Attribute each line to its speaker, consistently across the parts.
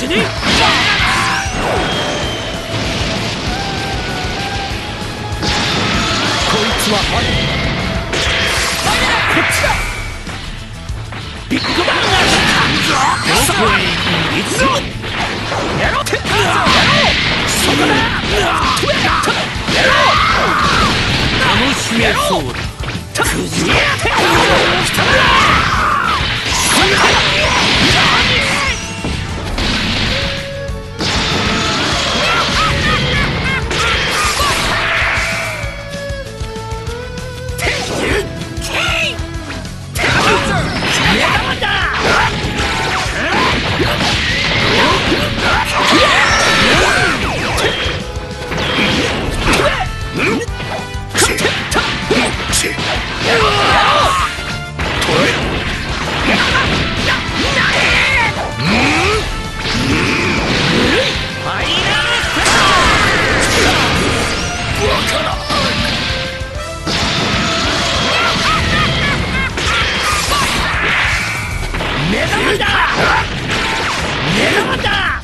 Speaker 1: 死ね。こいつは。あるこっちだ。ビッグバンが来たどこへ行くぞやろうっやろうそこだ。やろう楽しめそうだ。くじけて来たな宇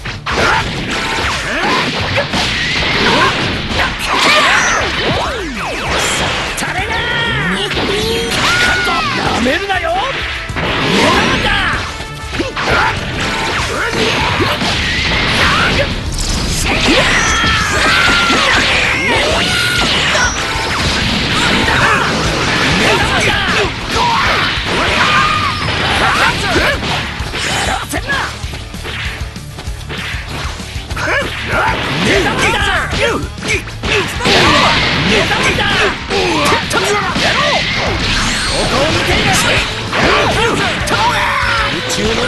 Speaker 1: 宇宙の